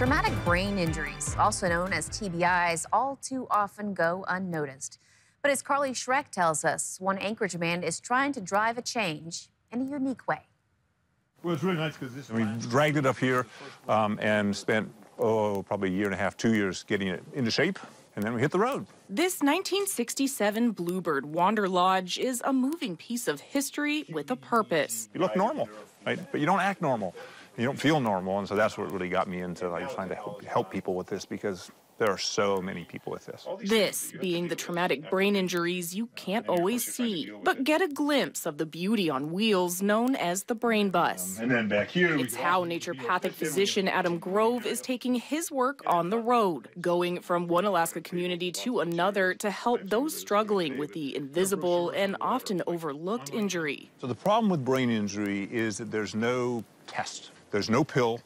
Traumatic brain injuries, also known as TBIs, all too often go unnoticed. But as Carly Schreck tells us, one Anchorage man is trying to drive a change in a unique way. Well, it's really nice because this. We dragged it up here um, and spent, oh, probably a year and a half, two years getting it into shape, and then we hit the road. This 1967 Bluebird Wanderlodge is a moving piece of history with a purpose. You look normal, right? But you don't act normal. You don't feel normal, and so that's what really got me into like trying to help, help people with this because there are so many people with this. This being the traumatic brain injuries you can't always see, but get a glimpse of the beauty on wheels known as the brain bus. And then back here, It's how naturopathic physician Adam Grove is taking his work on the road, going from one Alaska community to another to help those struggling with the invisible and often overlooked injury. So the problem with brain injury is that there's no test, there's no pill,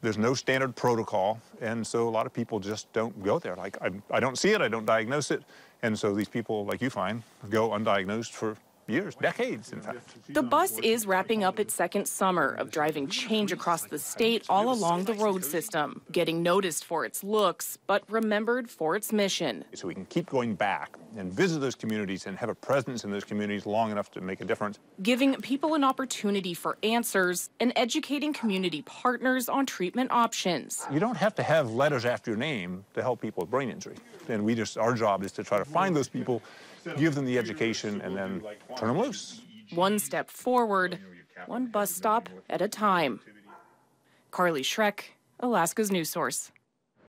there's no standard protocol, and so a lot of people just don't go there. Like, I, I don't see it, I don't diagnose it, and so these people, like you find, go undiagnosed for years, decades, in fact. The bus is wrapping up its second summer of driving change across the state all along the road system, getting noticed for its looks, but remembered for its mission. So we can keep going back and visit those communities and have a presence in those communities long enough to make a difference. Giving people an opportunity for answers and educating community partners on treatment options. You don't have to have letters after your name to help people with brain injury. And we just, our job is to try to find those people, give them the education, and then turn them loose. One step forward, one bus stop at a time. Carly Schreck, Alaska's News Source.